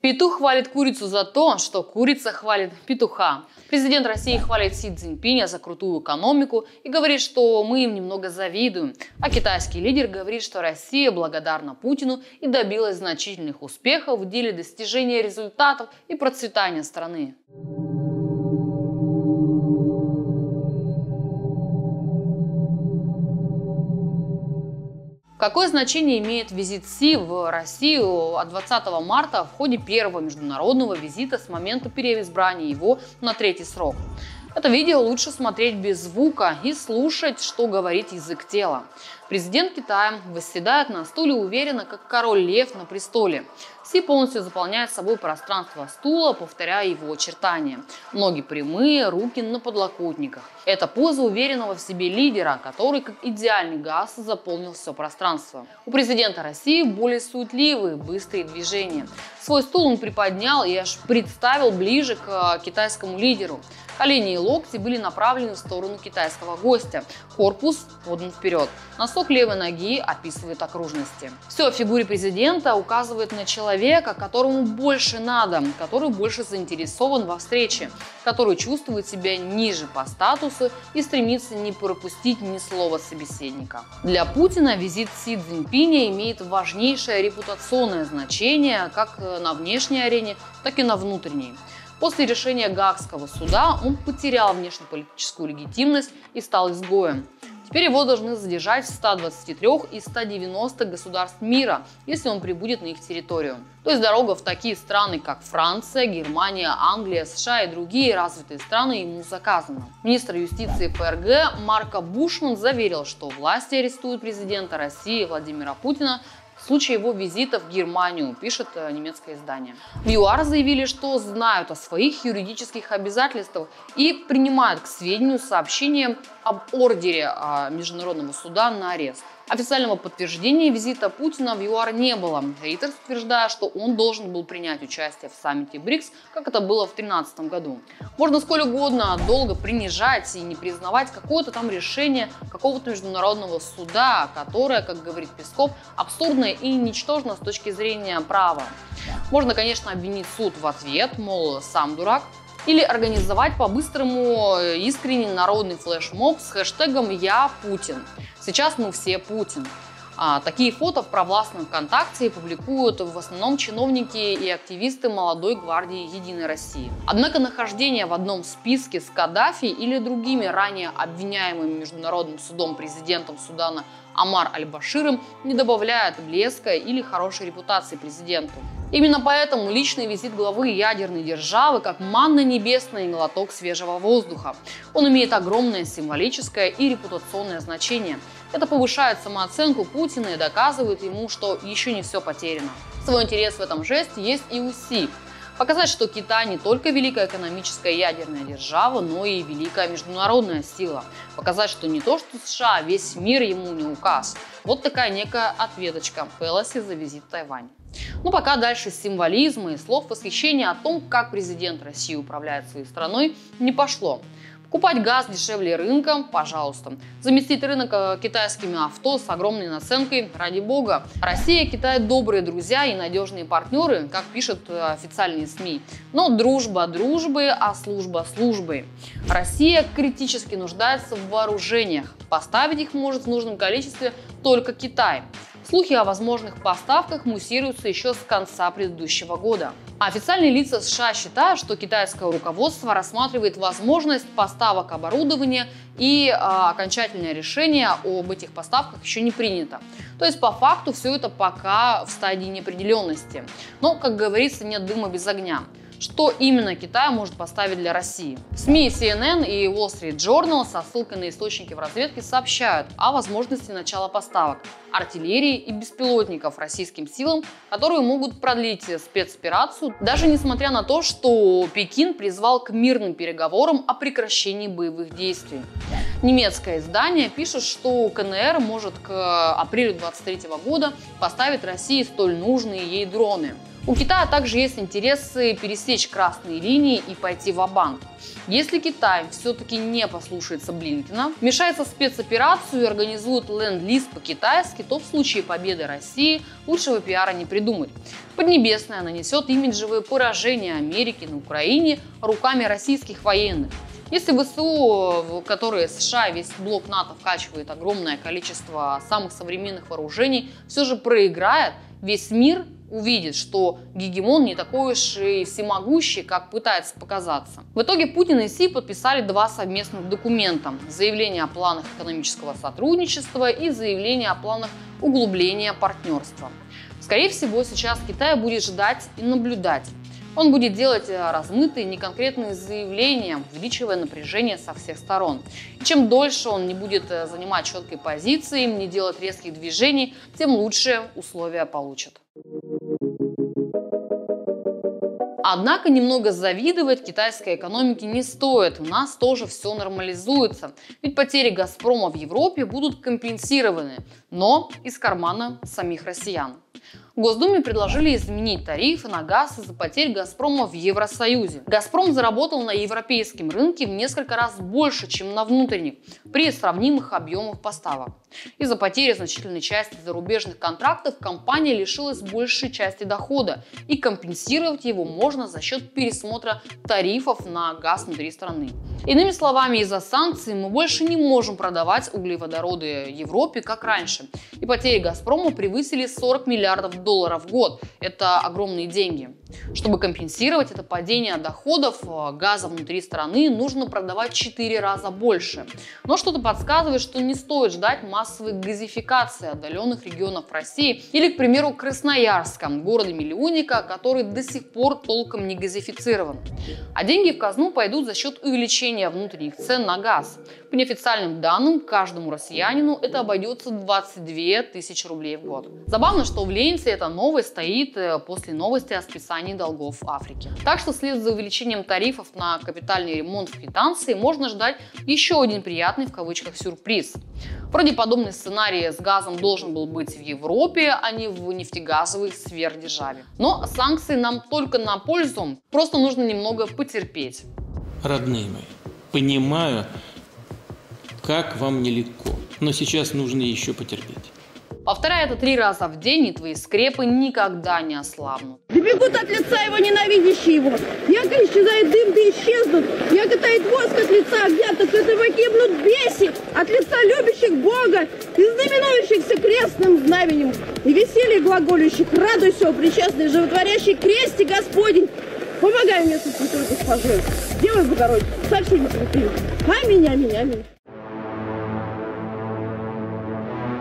Петух хвалит курицу за то, что курица хвалит петуха. Президент России хвалит Си Цзиньпиня за крутую экономику и говорит, что мы им немного завидуем. А китайский лидер говорит, что Россия благодарна Путину и добилась значительных успехов в деле достижения результатов и процветания страны. Какое значение имеет визит Си в Россию от 20 марта в ходе первого международного визита с момента переизбрания его на третий срок? Это видео лучше смотреть без звука и слушать, что говорит язык тела. Президент Китая восседает на стуле уверенно, как король лев на престоле. Си полностью заполняет собой пространство стула, повторяя его очертания. Ноги прямые, руки на подлокотниках. Это поза уверенного в себе лидера, который как идеальный газ заполнил все пространство. У президента России более суетливые, быстрые движения. Свой стул он приподнял и аж представил ближе к э, китайскому лидеру. Колени и локти были направлены в сторону китайского гостя. Корпус подан вперед. Носок левой ноги описывает окружности. Все о фигуре президента указывает на человека, которому больше надо, который больше заинтересован во встрече, который чувствует себя ниже по статусу и стремится не пропустить ни слова собеседника. Для Путина визит Си Цзиньпиня имеет важнейшее репутационное значение как на внешней арене, так и на внутренней. После решения Гаагского суда он потерял внешнеполитическую легитимность и стал изгоем. Теперь его должны задержать в 123 из 190 государств мира, если он прибудет на их территорию. То есть дорога в такие страны, как Франция, Германия, Англия, США и другие развитые страны ему заказана. Министр юстиции ФРГ Марко Бушман заверил, что власти арестуют президента России Владимира Путина случае его визита в Германию, пишет э, немецкое издание. В ЮАР заявили, что знают о своих юридических обязательствах и принимают к сведению сообщение об ордере а, Международного суда на арест. Официального подтверждения визита Путина в ЮАР не было. Рейтерс утверждает, что он должен был принять участие в саммите БРИКС, как это было в 2013 году. Можно сколь угодно долго принижать и не признавать какое-то там решение какого-то международного суда, которое, как говорит Песков, абсурдное и ничтожно с точки зрения права. Можно, конечно, обвинить суд в ответ, мол, сам дурак, или организовать по-быстрому искренний народный флешмоб с хэштегом «Я Путин». Сейчас мы все Путин. А, такие фото в провластном ВКонтакте публикуют в основном чиновники и активисты молодой гвардии Единой России. Однако нахождение в одном списке с Каддафи или другими ранее обвиняемыми Международным судом президентом Судана Амар Аль-Баширом не добавляет блеска или хорошей репутации президенту. Именно поэтому личный визит главы ядерной державы как манна небесная и глоток свежего воздуха. Он имеет огромное символическое и репутационное значение. Это повышает самооценку Путина и доказывает ему, что еще не все потеряно. Свой интерес в этом жесте есть и у Си. Показать, что Китай не только великая экономическая ядерная держава, но и великая международная сила. Показать, что не то, что США, весь мир ему не указ. Вот такая некая ответочка Пелоси за визит в Тайвань. Ну, пока дальше символизма и слов восхищения о том, как президент России управляет своей страной, не пошло. Купать газ дешевле рынка, пожалуйста. Заместить рынок э, китайскими авто с огромной наценкой, ради бога. Россия и Китай добрые друзья и надежные партнеры, как пишут э, официальные СМИ. Но дружба дружбы, а служба службой. Россия критически нуждается в вооружениях. Поставить их может в нужном количестве только Китай. Слухи о возможных поставках муссируются еще с конца предыдущего года. А официальные лица США считают, что китайское руководство рассматривает возможность поставок оборудования и э, окончательное решение об этих поставках еще не принято. То есть по факту все это пока в стадии неопределенности. Но, как говорится, нет дыма без огня что именно Китай может поставить для России. СМИ CNN и Wall Street Journal со ссылкой на источники в разведке сообщают о возможности начала поставок артиллерии и беспилотников российским силам, которые могут продлить спецоперацию, даже несмотря на то, что Пекин призвал к мирным переговорам о прекращении боевых действий. Немецкое издание пишет, что КНР может к апрелю 2023 года поставить России столь нужные ей дроны. У Китая также есть интересы пересечь красные линии и пойти в банк Если Китай все-таки не послушается Блинкина, вмешается в спецоперацию и организует ленд-лиз по-китайски, то в случае победы России лучшего пиара не придумать. Поднебесная нанесет имиджевые поражения Америки на Украине руками российских военных. Если ВСУ, которые США весь блок НАТО вкачивает огромное количество самых современных вооружений, все же проиграет, весь мир увидит, что гегемон не такой уж и всемогущий, как пытается показаться. В итоге Путин и Си подписали два совместных документа. Заявление о планах экономического сотрудничества и заявление о планах углубления партнерства. Скорее всего, сейчас Китай будет ждать и наблюдать, он будет делать э, размытые, неконкретные заявления, увеличивая напряжение со всех сторон. И чем дольше он не будет э, занимать четкой позиции, не делать резких движений, тем лучше условия получат. Однако немного завидовать китайской экономике не стоит. У нас тоже все нормализуется. Ведь потери «Газпрома» в Европе будут компенсированы, но из кармана самих россиян. Госдуме предложили изменить тарифы на газ из-за потерь «Газпрома» в Евросоюзе. «Газпром» заработал на европейском рынке в несколько раз больше, чем на внутренних, при сравнимых объемах поставок. Из-за потери значительной части зарубежных контрактов компания лишилась большей части дохода, и компенсировать его можно за счет пересмотра тарифов на газ внутри страны. Иными словами, из-за санкций мы больше не можем продавать углеводороды Европе, как раньше. И потери «Газпрома» превысили 40 миллиардов долларов в год. Это огромные деньги. Чтобы компенсировать это падение доходов э, газа внутри страны, нужно продавать 4 раза больше. Но что-то подсказывает, что не стоит ждать массовой газификации отдаленных регионов России или, к примеру, Красноярска, города-миллионника, который до сих пор толком не газифицирован. А деньги в казну пойдут за счет увеличения внутренних цен на газ. По неофициальным данным, каждому россиянину это обойдется 22 тысячи рублей в год. Забавно, что в Ленте эта новость стоит э, после новости о списании долгов в Африке. Так что вслед за увеличением тарифов на капитальный ремонт в квитанции можно ждать еще один приятный в кавычках сюрприз. Вроде подобный сценарий с газом должен был быть в Европе, а не в нефтегазовой сверхдержаве. Но санкции нам только на пользу, просто нужно немного потерпеть. Родные мои, понимаю, как вам нелегко, но сейчас нужно еще потерпеть. Повторяй это три раза в день, и твои скрепы никогда не ослабнут. Да бегут от лица его ненавидящие его. Яко исчезает дым, да исчезнут. Яко тает воск от лица так это погибнут беси от лица любящих Бога и знаменующихся крестным знаменем. И веселье глаголющих, радуйся, причастный, животворящий кресте Господень. Помогай мне со святой госпожой. Девой Богородицы, со всеми святыми. Аминь, аминь, аминь.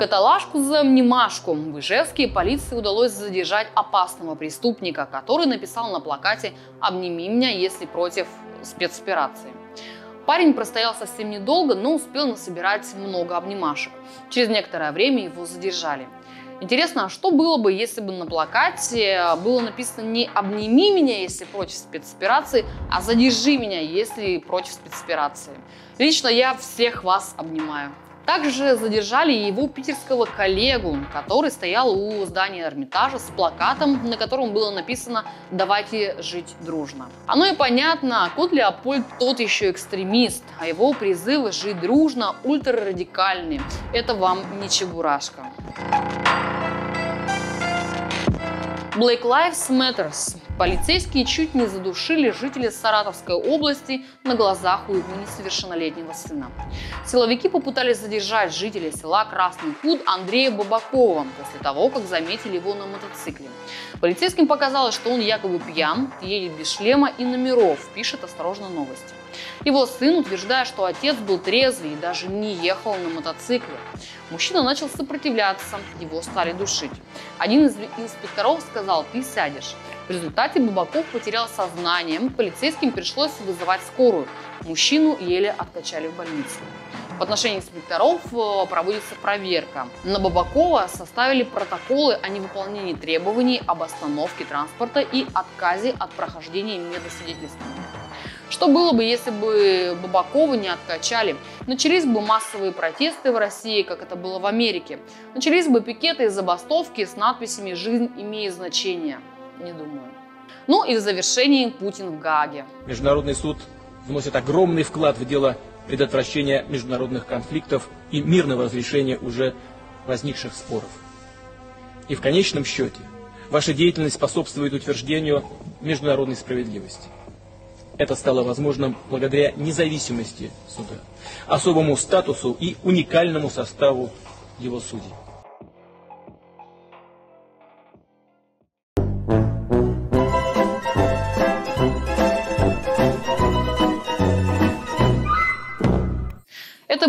Каталажку за внимашку в Ижевске полиции удалось задержать опасного преступника, который написал на плакате «Обними меня, если против спецоперации». Парень простоял совсем недолго, но успел насобирать много обнимашек. Через некоторое время его задержали. Интересно, а что было бы, если бы на плакате было написано не «обними меня, если против спецоперации», а «задержи меня, если против спецоперации». Лично я всех вас обнимаю. Также задержали его питерского коллегу, который стоял у здания Эрмитажа с плакатом, на котором было написано «Давайте жить дружно». Оно и понятно, кот Леопольд тот еще экстремист, а его призывы жить дружно ультрарадикальные. Это вам не чебурашка. Black Lives Matters. Полицейские чуть не задушили жителя Саратовской области на глазах у его несовершеннолетнего сына. Силовики попытались задержать жителя села Красный Куд Андрея Бабакова после того, как заметили его на мотоцикле. Полицейским показалось, что он якобы пьян, едет без шлема и номеров, пишет «Осторожно новости». Его сын утверждает, что отец был трезвый и даже не ехал на мотоцикле. Мужчина начал сопротивляться, его стали душить. Один из инспекторов сказал, ты сядешь. В результате Бабаков потерял сознание, полицейским пришлось вызывать скорую. Мужчину еле откачали в больницу. В отношении инспекторов э, проводится проверка. На Бабакова составили протоколы о невыполнении требований об остановке транспорта и отказе от прохождения медосвидетельствования. Что было бы, если бы Бабакова не откачали? Начались бы массовые протесты в России, как это было в Америке. Начались бы пикеты и забастовки с надписями «Жизнь имеет значение». Не думаю. Ну и в завершении Путин в Гааге. Международный суд вносит огромный вклад в дело предотвращения международных конфликтов и мирного разрешения уже возникших споров. И в конечном счете ваша деятельность способствует утверждению международной справедливости. Это стало возможным благодаря независимости суда, особому статусу и уникальному составу его судей.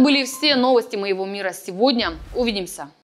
Были все новости моего мира сегодня. Увидимся.